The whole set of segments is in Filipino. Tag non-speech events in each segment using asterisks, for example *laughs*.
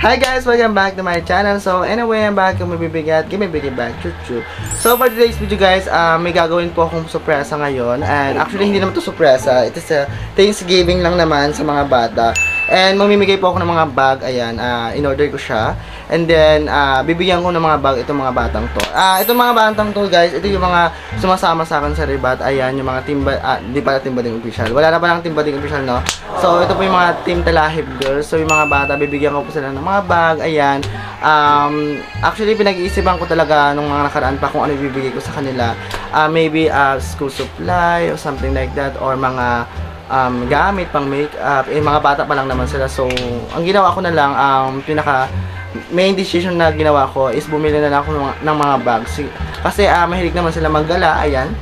Hi guys! Welcome back to my channel. So anyway, I'm back kung mabibigat, give me bigay back, chuchu. So for today's video guys, uh, may gagawin po akong sorpresa ngayon. And actually hindi naman to sorpresa. It is a Thanksgiving lang naman sa mga bata. And mamimigay po ako ng mga bag. Ayan, uh, in-order ko siya. And then, uh, bibigyan ko ng mga bag itong mga batang to. Uh, itong mga batang to guys, ito yung mga sumasama sa akin sa Rebat. Ayan, yung mga timba, ah, di pala timba ding official. Wala na pa lang timba ding official, no? So, ito po yung mga team talahib girls. So, yung mga bata, bibigyan ko po sila ng mga bag. Ayan. Um, actually, pinag-iisipan ko talaga nung mga nakaraan pa kung ano ibibigay ko sa kanila. Uh, maybe uh, school supply or something like that. Or mga um, gamit, pang makeup. Eh, mga bata pa lang naman sila. So, ang ginawa ko na lang, um, pinaka main decision na ginawa ko is bumili na lang ako ng, mga bags. Kasi uh, mahilig naman sila maggala, ayan.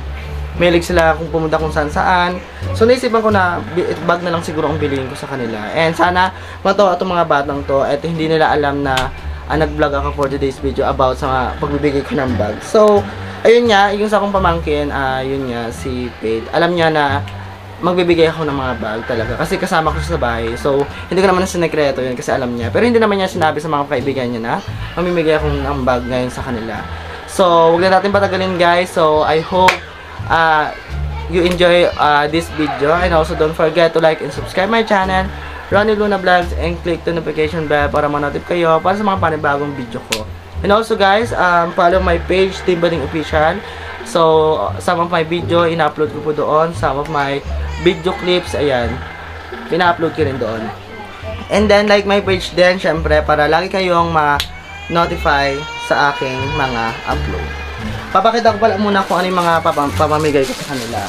Mahilig sila kung pumunta kung saan saan. So naisipan ko na bag na lang siguro ang bilhin ko sa kanila. And sana matawa itong mga batang to at hindi nila alam na uh, nag-vlog ako for today's video about sa pagbibigay ko ng bag. So, ayun nga, yung sa akong pamangkin, uh, yun nga, si Paige. Alam niya na magbibigay ako ng mga bag talaga. Kasi kasama ko sa bahay. So, hindi ko naman na sinekreto yun kasi alam niya. Pero hindi naman niya sinabi sa mga kaibigan niya na mamimigay ako ng bag ngayon sa kanila. So, huwag na natin patagalin guys. So, I hope uh, you enjoy uh, this video. And also, don't forget to like and subscribe my channel. Ronnie Luna Vlogs and click the notification bell para ma-notif kayo para sa mga panibagong video ko. And also guys, um, follow my page, Team Bading Official. So, some of my video, ina-upload ko po doon. Some of my video clips, ayan, pina-upload ko rin doon. And then, like my page din, syempre, para lagi kayong ma-notify sa aking mga upload. Papakita ko pala muna kung ano yung mga papam papamigay ko sa kanila.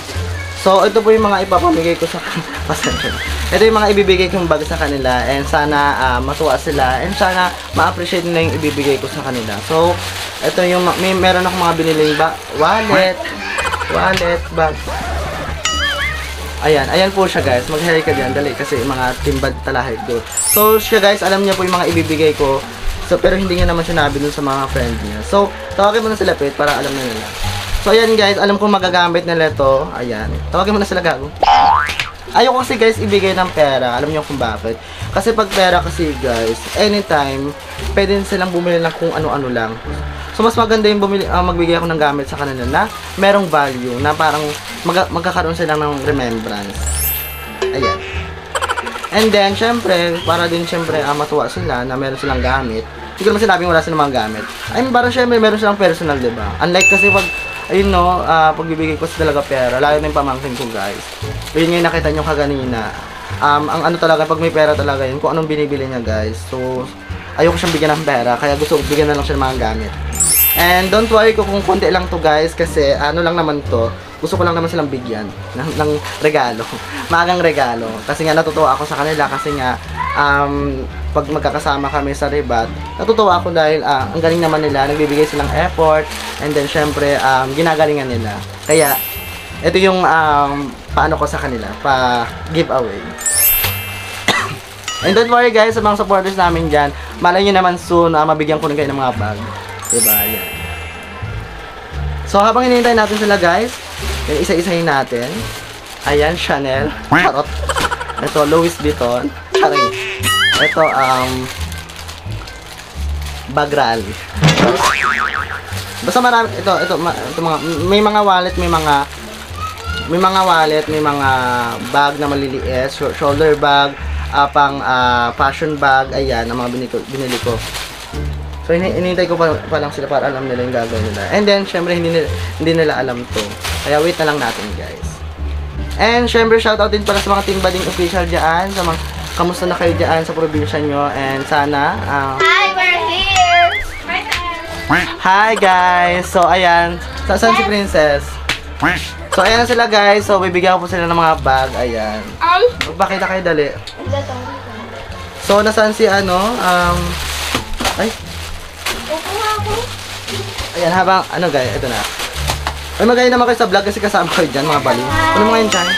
So, ito po yung mga ipapamigay ko sa *laughs* pasensya. Ito yung mga ibibigay kong bag sa kanila and sana uh, matuwa sila and sana ma-appreciate nila yung ibibigay ko sa kanila. So, ito yung may meron ako mga biniling ba wallet, *laughs* wallet, bag. Ayan, ayan po siya guys. Mag-hair ka diyan, dali kasi mga timbad talahid ko. So, siya guys, alam niya po yung mga ibibigay ko. So, pero hindi niya naman sinabi dun sa mga friend niya. So, tawagin mo na sila Pete para alam na nila. So, ayan guys, alam ko magagamit nila ito. Ayan. Tawagin mo na sila gago. Ayoko kasi guys ibigay ng pera. Alam niyo kung bakit? Kasi pag pera kasi guys, anytime, pwede silang bumili ng kung ano-ano lang. So, mas maganda yung bumili, uh, magbigay ako ng gamit sa kanila na merong value, na parang mag magkakaroon sila ng remembrance. Ayan. And then, syempre, para din syempre uh, matuwa sila na meron silang gamit. Hindi ko naman sinabing wala silang mga gamit. I mean, parang syempre meron silang personal, di ba? Unlike kasi pag, ayun no, uh, pagbibigay ko sa talaga pera, lalo na yung pamangkin ko guys. Ayun nga nakita nyo kaganina. Um, ang ano talaga, pag may pera talaga yun, kung anong binibili niya guys. So, ayoko siyang bigyan ng pera, kaya gusto bigyan na lang siya ng mga gamit. And don't worry ko kung konti lang to guys, kasi ano lang naman to, gusto ko lang naman silang bigyan *laughs* ng, ng regalo. *laughs* Maagang regalo. Kasi nga natutuwa ako sa kanila kasi nga um, pag magkakasama kami sa Ribat, natutuwa ako dahil uh, ang galing naman nila, nagbibigay silang effort and then syempre um, ginagalingan nila. Kaya ito yung um, paano ko sa kanila, pa giveaway. *coughs* and don't worry guys, sa mga supporters namin dyan, malay nyo naman soon, uh, mabigyan ko rin kayo ng mga bag. Diba? Yan. So habang hinihintay natin sila guys, yan, isa-isahin natin. Ayan, Chanel. Charot. Ito, Louis Vuitton. Charing. Ito, um, bag rally. Basta marami, ito, ito, ma, ito mga, may mga wallet, may mga, may mga wallet, may mga bag na maliliit, shoulder bag, uh, pang uh, fashion bag, ayan, ang mga binili. Binili ko. So, hinihintay ko pa, pa lang sila para alam nila yung gagawin nila. And then, syempre, hindi nila, hindi nila alam to. Kaya wait na lang natin, guys. And, syempre, shoutout din pala sa mga Team Bading official dyan. Sa mga, kamusta na kayo dyan sa probinsya nyo. And sana, uh, Hi, we're here! Hi, guys! So, ayan. Sa saan si Princess? So, ayan sila, guys. So, bibigyan ko po sila ng mga bag. Ayan. Ay! Magpakita kayo, dali. So, nasaan si, ano, um, ay, ako. Ayan, habang, ano guys, ito na. Ay, magaling naman kayo sa vlog kasi kasama kayo dyan, mga bali. Ano mga yun dyan?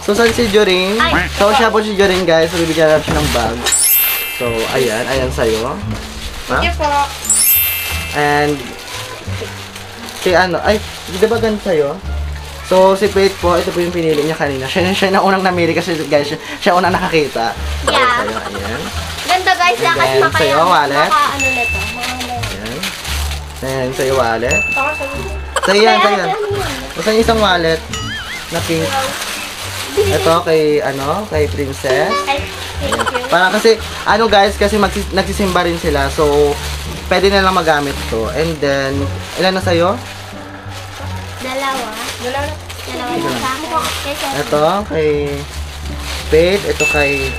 So, saan si Jorin? So, siya po si Jorin, guys. So, bibigyan natin siya ng bag. So, ayan. Ayan sa'yo. Ha? Sige po. And, kay ano, ay, di ba ganun sa'yo? So, si Faith po, ito po yung pinili niya kanina. Siya, siya na unang namili kasi, guys, siya, siya unang nakakita. So, Yeah. sa'yo, ayan. Ganda guys, And lakas then, makaya. sa'yo, wallet. Maka ano nito. Ayan. Ayan, sa'yo wallet. Sabihin. Sa'yo yan, yan. Basta yung isang wallet na pink. Ito kay, ano, kay Princess. Ay, thank you. Para kasi, ano guys, kasi magsis- nagsisimba rin sila. So, pwede na lang magamit to. And then, ilan na sa'yo? Dalawa. Dalawa. Dalawa na sa akin. Ito, kay Faith. Ito kay,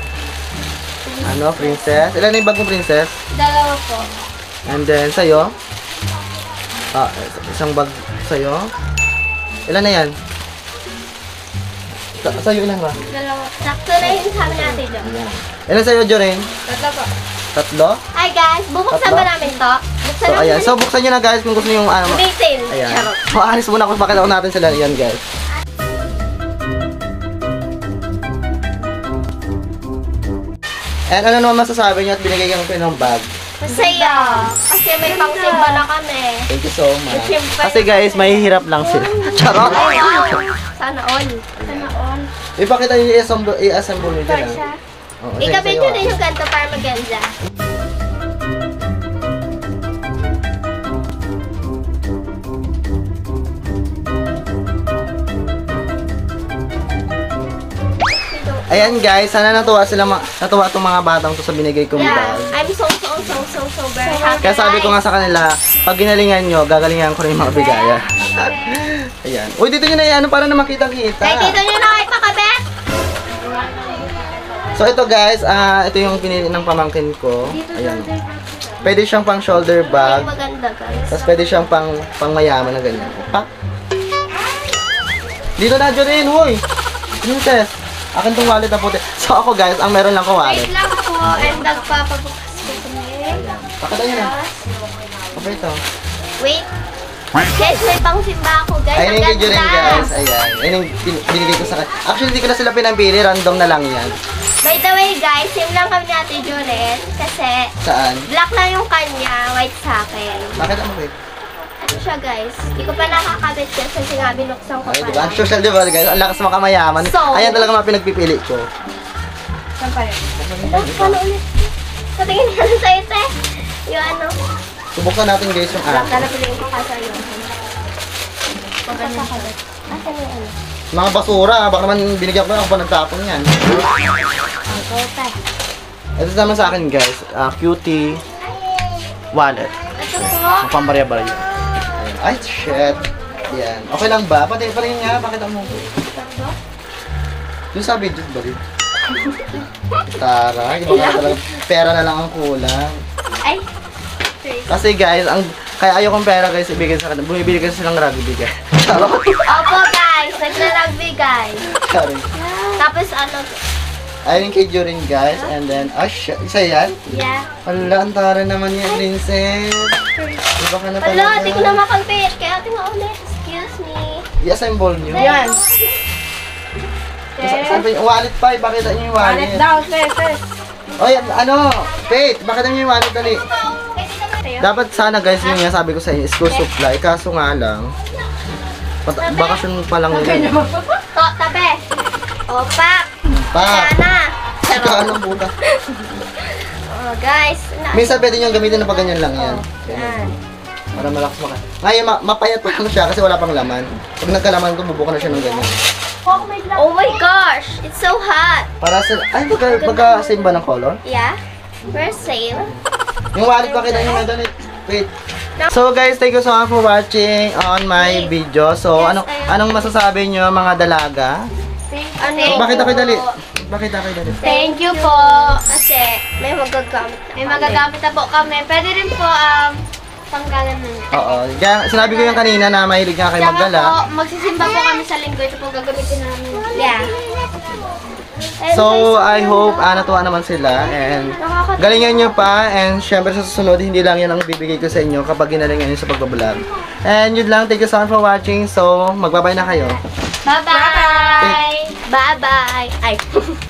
ano, Princess. Ilan na yung bag mo, Princess? Dalawa po. And then, sa'yo? Ah, isang bag sa'yo. Ilan na yan? Sa sa'yo ilan ba? Dalawa. Sakto na yun sabi natin dyan. Ayan. Ilan sa'yo, Joren? Tatlo po. Tatlo? Hi guys, bubuksan Tatlo? ba namin to? Buksan So, namin ayan. So, buksan nyo na guys kung gusto nyo yung ano. Ulitin. Ayan. Charot. So, alis muna kung pakita ko natin sila. Ayan, guys. And ano naman masasabi nyo at binigay kami kayo ng bag? Masaya. Kasi may pangsimba na kami. So much. Siyempre. Kasi guys, mahihirap lang sila. *laughs* Charot! Sana all. Sana all. Ipakita nyo i-assemble, nyo dyan. Oo, Ikabit sa'yo, ah. din yung ganito para maganda. Ayan guys, sana natuwa sila, ma- natuwa itong mga batang to sa binigay kong Yeah, bag. I'm so, so, so, so, so very happy. Kaya sabi ko nga sa kanila, pag ginalingan nyo, gagalingan ko rin yung mga bigaya. *laughs* Ayan. Uy, dito nyo na yan, ano, para na makita-kita. Ay, dito nyo na kayo pakabet. So ito guys, ah ito yung pinili ng pamangkin ko. Ayan. Pwede siyang pang shoulder Ay, bag. maganda guys. Tapos pwede siyang pang pang mayaman na ganyan. Pa. Dito na Jorin, hoy. Princess. Akin tong wallet na puti. So ako guys, ang meron lang ko wallet. Wait lang po, and nagpapabukas ko kami. Pakita niyo na. Okay ito. Wait. Guys, may pangsimba ako guys. Ayun yung ganda. guys. Ayan. Ayun yung bin- binigay ko sa kanya. Actually, hindi ko na sila pinambili. Random na lang yan. By the way guys, same lang kami natin Joren. Kasi Saan? black lang yung kanya, white sa akin. Bakit ang wait? Siya guys? Hindi ko pa nakakabit kasi nga binuksan ko Ay, pa diba? lang. Social diba guys? Ang lakas makamayaman. So- Ayan talaga mga pinagpipili ko. Saan pa yun? Ano, paano ulit? Patingin natin sa ite. Yung ano. Subuksan natin guys yung Black akin. na napiliin ko kasi yun. Pagkakabit. Asan yung ano? Mga basura, baka naman binigyan ko na ako pa nagtapon yan. Ang kote. Ito naman sa akin guys, ah, cutie wallet. Ito po. Ang pambarya-barya. Ay, shit. Yan. Okay lang ba? Pati pa rin nga, bakit mo? Tatlo? Yung sa video ba rin? Tara, iba ka talaga. Pera na lang ang kulang. Ay. Kasi guys, ang kaya ayokong pera guys ibigay sa kanila. Bumibili kasi silang rugby guys. *laughs* Charot. Opo guys, nagla-rugby guys. Sorry. Tapos ano, Ayun kay Jorin guys. And then, ah, shit. Isa yan? yeah. Hala, ang tara naman yan, princess. Iba ka na talaga. Hala, di ko na makapit. Kaya ate nga ulit. Excuse me. I-assemble nyo. Yan. Sa, saan pa yung wallet pa? Pakita nyo yung wallet. down, sis, sis. Oy, ano? Faith, bakit nyo yung wallet dali? Dapat sana guys, yung nga sabi ko sa inyo, school supply. Kaso nga lang, pat- bakasyon pa lang yun. To, tabi. Pa, Sana. saka ng puta. Oh, guys. Na, Minsan pwede nyo gamitin na pag ganyan lang yan. yan. Para malakas maka. Ngayon, ma mapayat pa lang siya kasi wala pang laman. Pag nagkalaman ko, bubuka na siya ng ganyan. Oh my gosh. It's so hot. Para sa, ay, magka, magka-same ba ng color? Yeah. Where's sale? Yung wallet pa kita yung ganit. Wait. So guys, thank you so much for watching on my video. So, anong anong masasabi nyo mga dalaga? Ano? Bakit ako dali? Bakit ako dali? Thank you po. Kasi may magagamit na May kami. magagamit na po kami. Pwede rin po um, panggalan niya. Oo. Kaya sinabi ko yung kanina na mahilig nga kayo Tsaka po, maggala. magsisimba po kami sa linggo. Ito po gagamitin namin. Yeah. So, I hope ah, natuwa naman sila and galingan nyo pa and syempre sa susunod hindi lang yan ang bibigay ko sa inyo kapag ginalingan nyo sa pagbablog. And yun lang, thank you so much for watching. So, magbabay na kayo. Bye-bye! Bye-bye. Ay. *laughs*